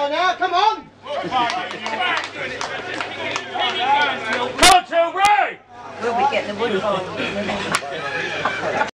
now, now, come on! Come on, Ray! We'll be getting the wood